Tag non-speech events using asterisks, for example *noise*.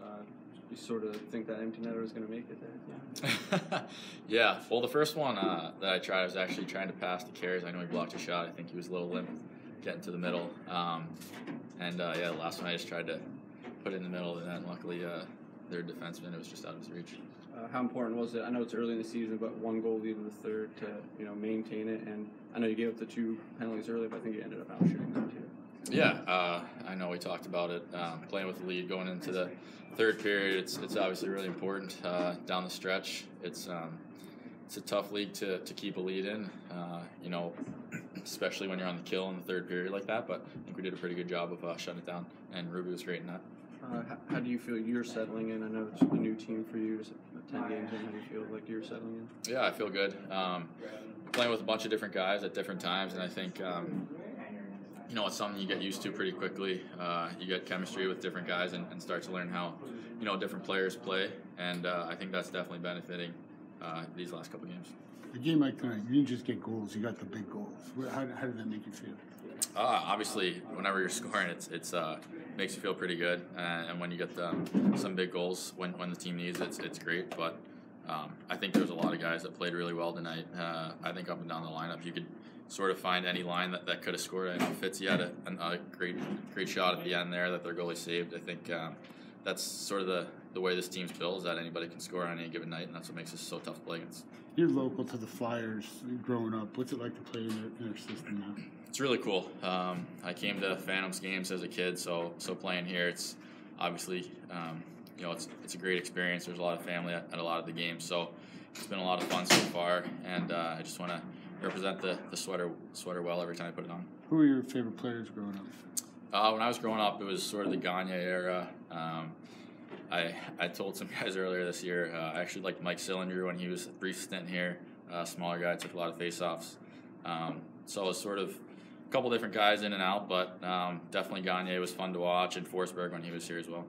Uh, you sort of think that empty netter was going to make it there? Yeah. *laughs* yeah. Well, the first one uh, that I tried I was actually trying to pass to Cares. I know he blocked a shot. I think he was a little limp getting to the middle. Um, and uh, yeah, the last one I just tried to put in the middle, and then luckily uh, their defenseman it was just out of his reach. Uh, how important was it? I know it's early in the season, but one goal lead in the third to you know maintain it. And I know you gave up the two penalties early, but I think you ended up out shooting them too. Yeah, uh, I know we talked about it. Um, playing with the lead going into the third period, it's it's obviously really important uh, down the stretch. It's um, it's a tough league to, to keep a lead in, uh, you know, especially when you're on the kill in the third period like that. But I think we did a pretty good job of uh, shutting it down, and Ruby was great in that. Uh, how, how, do you feel you're settling in? I know it's a new team for you, ten games in. How do you feel like you're settling in? Yeah, I feel good. Um, playing with a bunch of different guys at different times, and I think um, you know, it's something you get used to pretty quickly. Uh, you get chemistry with different guys and, and, start to learn how, you know, different players play. And uh, I think that's definitely benefiting uh, these last couple games. A game like tonight, you didn't just get goals; you got the big goals. How, how did that make you feel? Uh, obviously, whenever you're *laughs* scoring, it's it's uh, makes you feel pretty good. and when you get the, some big goals, when, when the team needs it, it's, it's great. But um, I think there's a lot of guys that played really well tonight. Uh, I think up and down the lineup, you could sort of find any line that, that could have scored. I know Fitzy had a, a, great great shot at the end there that their goalie saved. I think um, that's sort of the, the way this team's built is that anybody can score on any given night, and that's what makes us so tough to play against. You're local to the Flyers growing up. What's it like to play in their, in their system now? It's really cool. Um, I came to Phantoms games as a kid, so so playing here, it's obviously um, you know it's it's a great experience. There's a lot of family at, at, a lot of the games, so it's been a lot of fun so far, and uh, I just want to represent the, the sweater sweater well every time I put it on. Who were your favorite players growing up? Uh, when I was growing up, it was sort of the Gagne era. Um, I I told some *laughs* guys earlier this year. Uh, I actually liked Mike Sillinger when he was a brief stint here. Uh, smaller guy, took a lot of faceoffs. Um, so it was sort of a couple different guys in and out, but um, definitely Gagne was fun to watch, and Forsberg when he was here as well.